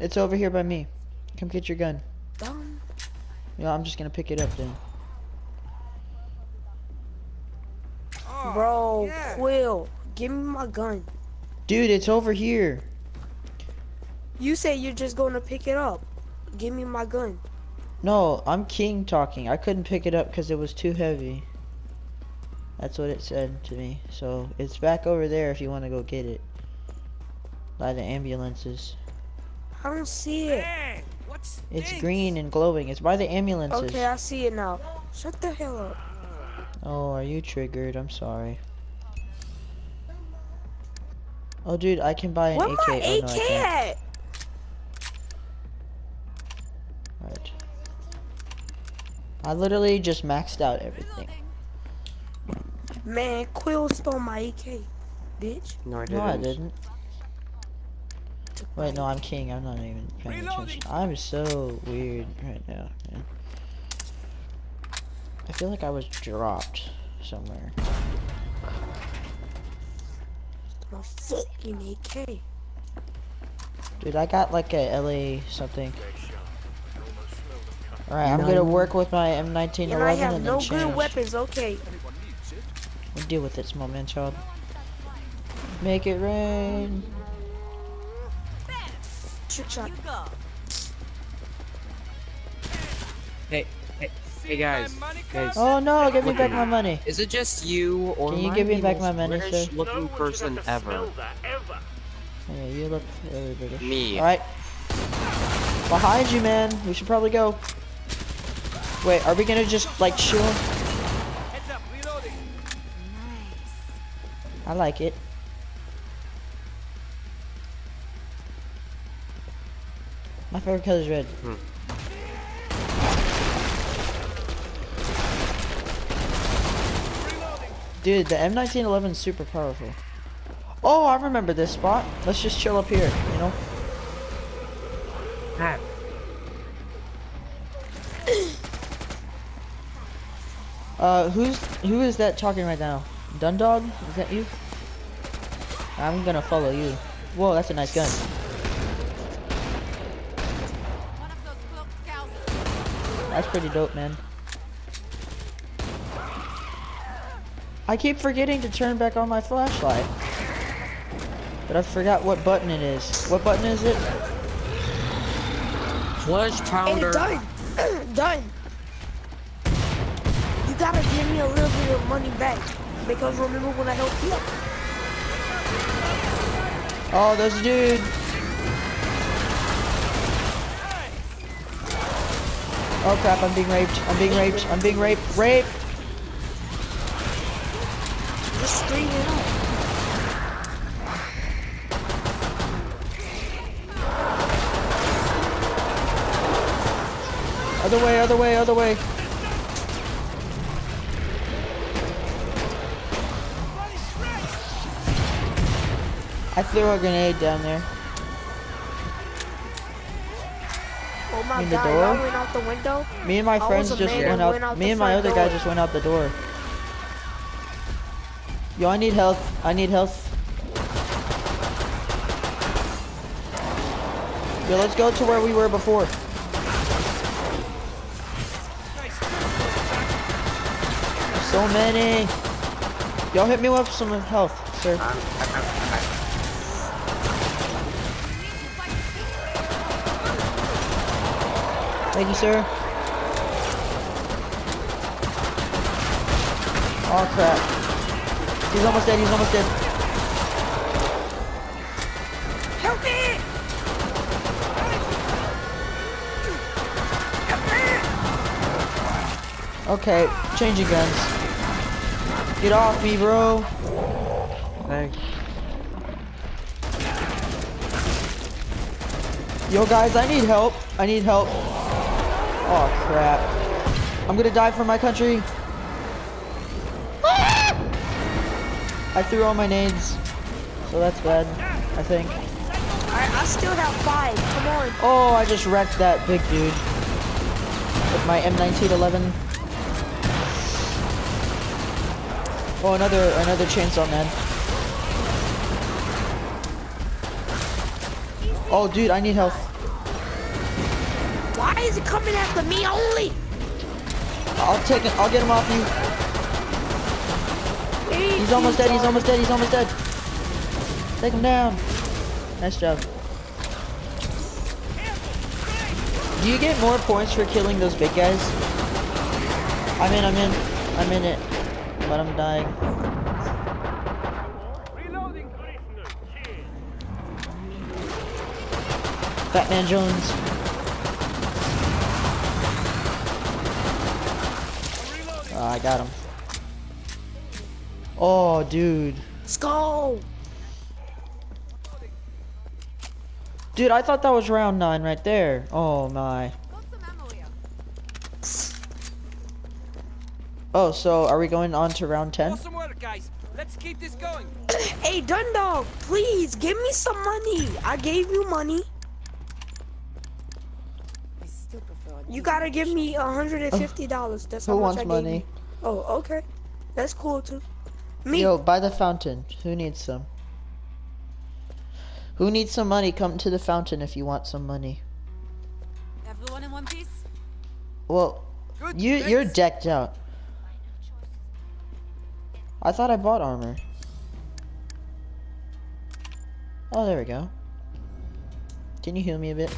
It's over here by me. Come get your gun. Dumb. Yeah, I'm just gonna pick it up then. Oh, Bro, yeah. Quill, give me my gun. Dude, it's over here. You say you're just going to pick it up. Give me my gun. No, I'm King talking. I couldn't pick it up because it was too heavy. That's what it said to me. So it's back over there if you want to go get it. By the ambulances. I don't see it. It's green and glowing. It's by the ambulances. Okay, I see it now. Shut the hell up. Oh, are you triggered? I'm sorry. Oh, dude, I can buy an Where AK. my oh, no, I AK at? Right. I literally just maxed out everything. Man, Quill stole my AK, bitch. No, I didn't. No, I didn't. Took my Wait, no, I'm king. I'm not even paying attention. I'm so weird right now, man. I feel like I was dropped somewhere. My fucking AK. Dude, I got like a LA something. Alright, I'm gonna work with my M1911 And I have and no then good change. weapons, okay. We'll deal with it, small man child. Make it rain. Trick shot. Hey, hey, hey guys, guys. Oh no, give me back my money. Is it just you or Can you give me the back most my money, British sir? looking person ever? Yeah, you look very British. Me. Alright. Behind you, man. We should probably go. Wait, are we gonna just, like, shoot Heads up, reloading. I like it. My favorite color is red. Dude, the M1911 is super powerful. Oh, I remember this spot. Let's just chill up here, you know? Ah, Uh, who's who is that talking right now? Dundog? Is that you? I'm gonna follow you. Whoa, that's a nice gun. That's pretty dope, man. I keep forgetting to turn back on my flashlight. But I forgot what button it is. What button is it? Flesh Hey, pounder. done. done. You gotta give me a little bit of money back. Because remember when I helped you? Oh, there's a dude. Oh crap, I'm being raped. I'm being raped. I'm being raped. Rape! Just scream it out. Other way, other way, other way. I threw a grenade down there. Oh my In the god, door? Went out the window. Me and my I friends just man went out. went out me and my front other guy just went out the door. Yo, I need health. I need health. Yo, let's go to where we were before. So many. Y'all hit me with some health, sir. Thank you, sir. Oh crap. He's almost dead, he's almost dead. Help me! Help me! Okay, changing guns. Get off me, bro. Thanks. Yo, guys, I need help. I need help. Oh, crap. I'm gonna die for my country. Ah! I threw all my nades. So that's bad, I think. Alright, I still have five. Come on. Oh, I just wrecked that big dude. With my M1911. Oh, another, another chainsaw man. Oh, dude, I need health. Why is it coming after me only? I'll take it. I'll get him off you. Hey, He's almost dead. He's almost dead. He's almost dead. Take him down. Nice job. Do you get more points for killing those big guys? I'm in. I'm in. I'm in it. But I'm dying. Batman Jones. Oh, I got him. Oh, dude. Let's. Dude, I thought that was round nine right there. Oh my. Oh, so are we going on to round 10? Awesome work, guys. Let's keep this going. Hey, Dundog, please give me some money. I gave you money. You gotta give me a $150. That's how Who much wants I gave money? you. Oh, okay. That's cool too. Me. Yo, by the fountain. Who needs some? Who needs some money? Come to the fountain if you want some money. Everyone in one piece? Well, Good. you you're decked out. I thought I bought armor. Oh, there we go. Can you heal me a bit?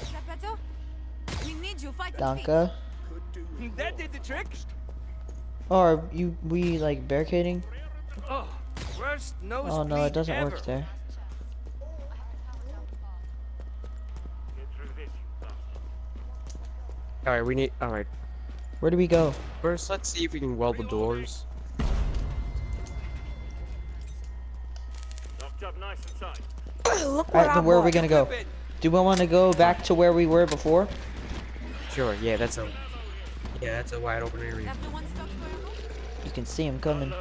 Danka. That did the trick. Or are you we like barricading? Oh, worst Oh no, it doesn't work there. Alright, we need. Alright. Where do we go? First, let's see if we can weld the doors. Look what Alright, I then where are we gonna go? Do we want to go back to where we were before? Sure, yeah, that's a. Yeah, that's a wide open area. Everyone stop for a moment? You can see him coming.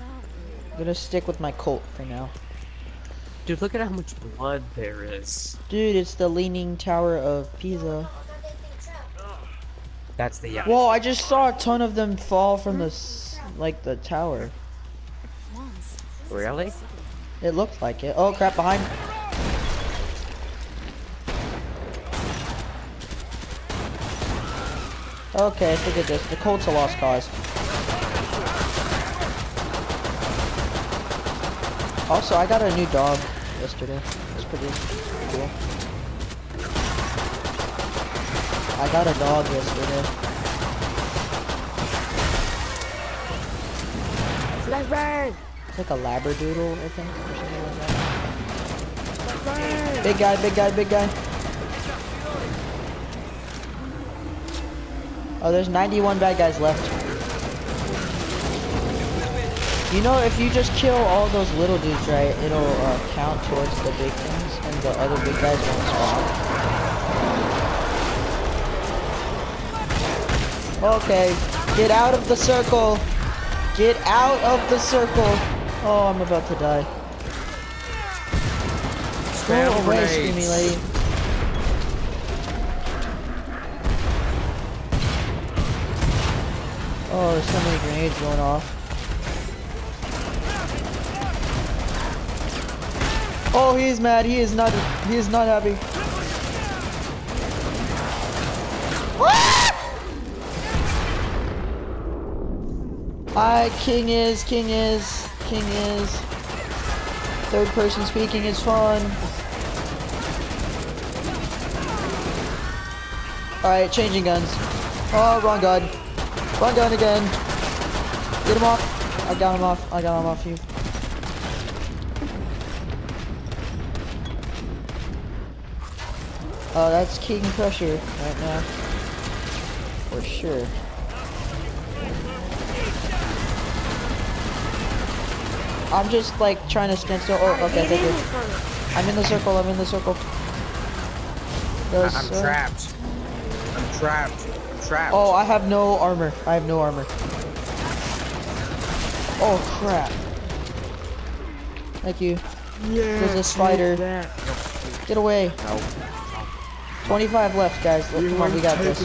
I'm gonna stick with my Colt for now. Dude, look at how much blood there is. Dude, it's the Leaning Tower of Pisa. That's the. Yeah. Whoa, I just saw a ton of them fall from the, like, the tower. Really? It looked like it. Oh crap, behind. Okay, look at this. The Colt's are lost cause. Also, I got a new dog yesterday. It's pretty cool. I got a dog yesterday. Flashbang. It's like a Labradoodle, I think, or something like that. Big guy, big guy, big guy. Oh, there's 91 bad guys left. You know, if you just kill all those little dudes, right, it'll uh, count towards the big things, and the other big guys won't spawn. Okay, get out of the circle. Get out of the circle. Oh, I'm about to die. Go away. Screamy Lady. Oh, there's so many grenades going off. Oh, he is mad. He is not. He is not happy. I King is. King is. King is. Third person speaking is fun. Alright, changing guns. Oh, wrong gun. Wrong gun again. Get him off. I got him off. I got him off you. Oh, that's King Crusher right now. For sure. I'm just like trying to stand still. Oh, okay, thank you. I'm in the circle. I'm in the circle. I'm uh, trapped. I'm trapped. I'm trapped. Oh, I have no armor. I have no armor. Oh crap. Thank you. Yeah. There's a spider. Get away. No. 25 left, guys. Look, come on, we got this.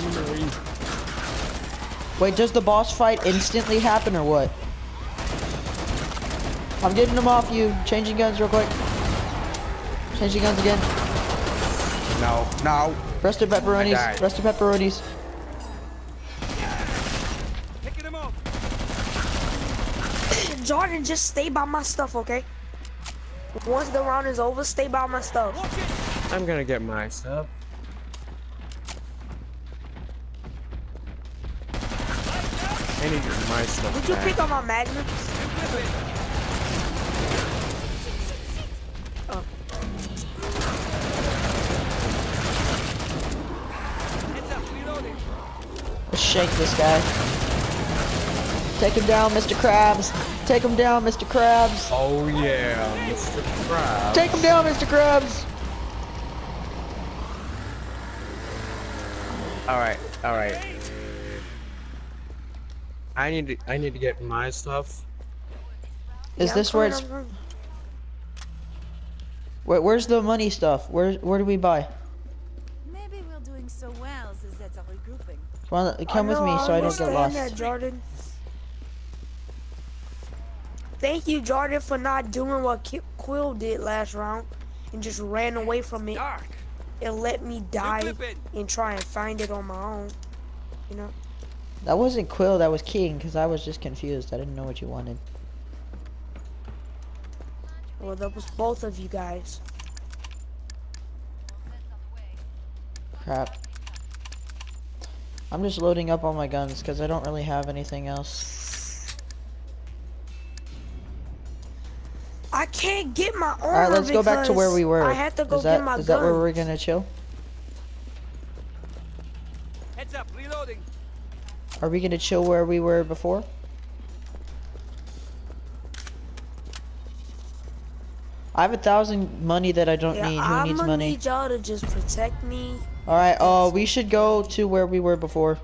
Wait, does the boss fight instantly happen or what? I'm getting them off you. Changing guns real quick. Changing guns again. No. No. Rest of pepperonis. Rest of pepperonis. Picking him off. Jordan, just stay by my stuff, okay? Once the round is over, stay by my stuff. I'm gonna get my stuff. I need to my stuff Did you back. pick up my magnums? Flip it. Heads up, reloading. Let's shake this guy. Take him down, Mr. Krabs. Take him down, Mr. Krabs. Oh yeah, Mr. Crab. Take him down, Mr. Krabs. Alright, alright. I need to I need to get my stuff. Is Yeah, this where it's? I'm. Where, where's the money stuff? Where where do we buy? Maybe we're doing so well, so that's a regrouping. Come on, come with me so I don't get lost. That, Jordan. Thank you, Jordan, for not doing what Ki- Quill did last round and just ran away from it Dark. and let me die and try and find it on my own. You know? That wasn't Quill, that was King, because I was just confused. I didn't know what you wanted. Well, that was both of you guys. Crap. I'm just loading up all my guns because I don't really have anything else. I can't get my armor. Alright, let's go back to where we were. I had to go is that, get my is that where we're gonna chill? Heads up, reloading. Are we gonna chill where we were before? I have a thousand money that I don't Yeah, need. Who I'm needs gonna money? need y'all to just protect me. Alright, oh, uh, we should go to where we were before.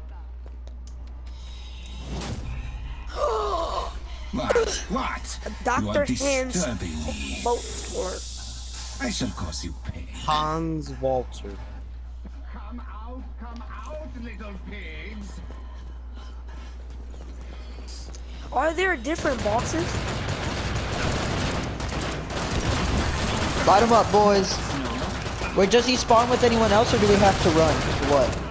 What? What? You Dr. are Hans disturbing me. boat sport. I shall cause you pain. Hans Volter. Come out, come out, little pigs. Are there different bosses? Light 'em up, boys. Wait, does he spawn with anyone else or do we have to run? What?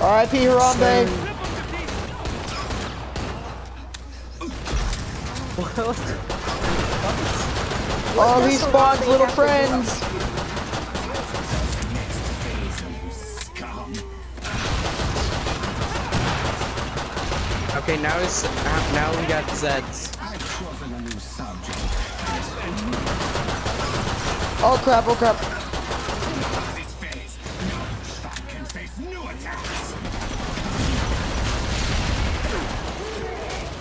R.I.P. Harambe. Oh, he spawns little friends. Okay, now it's uh, now we got Zeds. Oh crap, oh crap. This phase. No shot can face new attacks.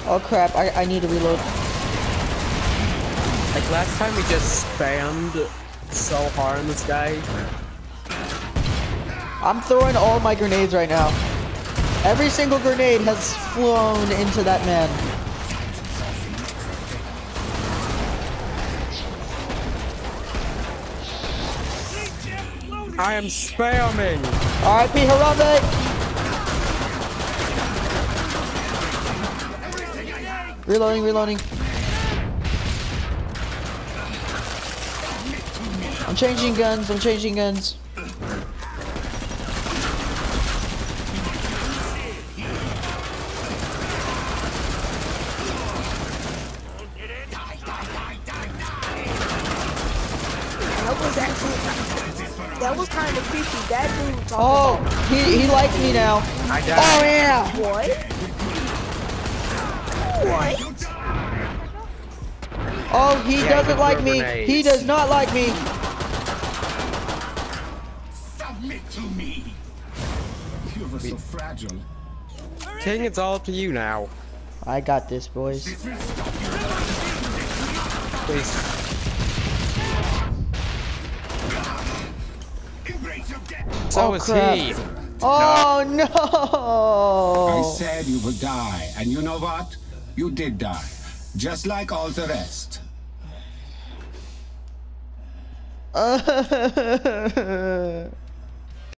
Oh crap, I, I need to reload. Like last time we just spammed so hard on this guy. I'm throwing all my grenades right now. Every single grenade has flown into that man. I am spamming. R.I.P. Harambe. Reloading, reloading. I'm changing guns, I'm changing guns. Was kind of creepy. That dude talking Oh, about he, he likes me now. I died. Oh yeah. what? What? Oh, he Yeah, doesn't he like me. grenades. He does not like me. Submit to me. You were so fragile. King, it's all up to you now. I got this, boys. This will stop your Please. So Oh, is crap. he. Oh I no! said you would die, and you know what? You did die. Just like all the rest.